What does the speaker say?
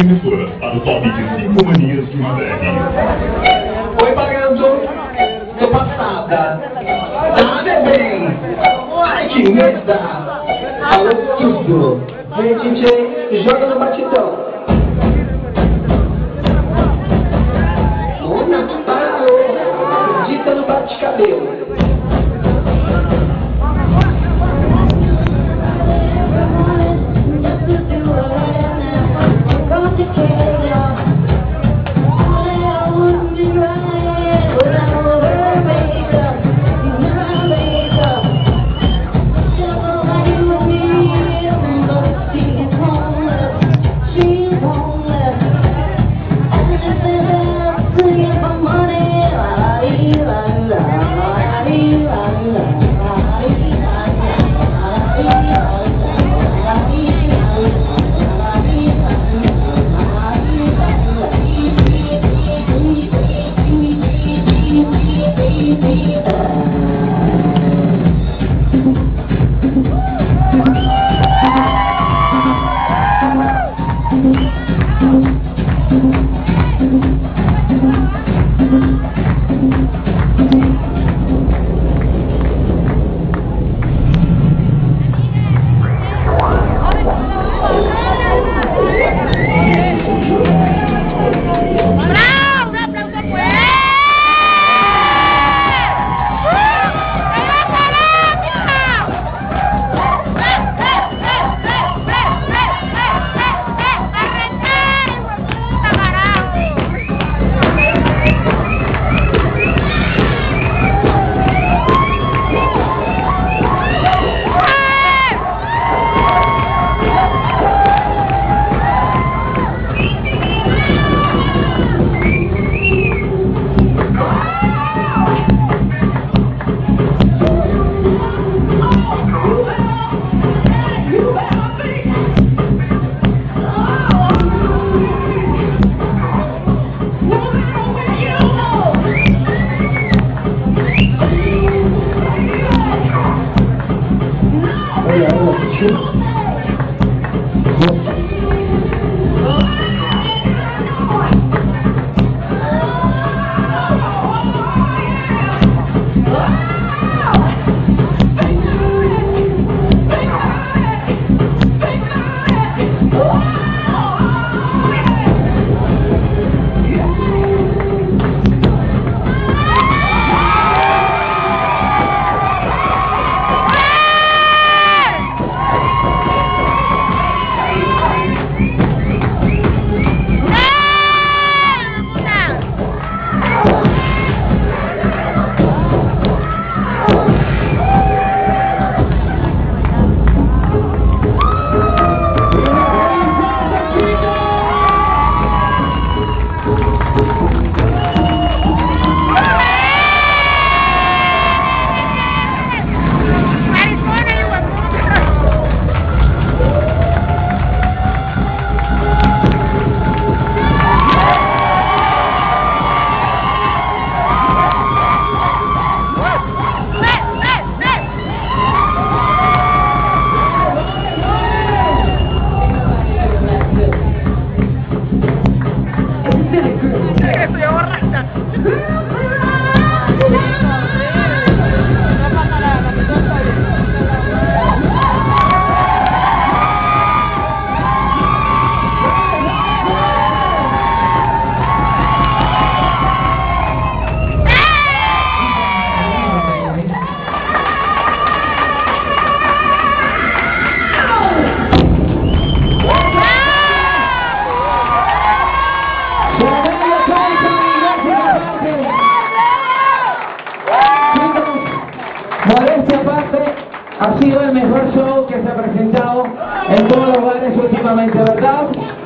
Emissora, para o top de 5 manias de uma BR. Oi, pagando. Tô passada. Tá, bebê? Ai, que merda. Alô, tudo. Vem, DJ, joga no batidão. Luna, parou. Dita no bate-cabelo. la love.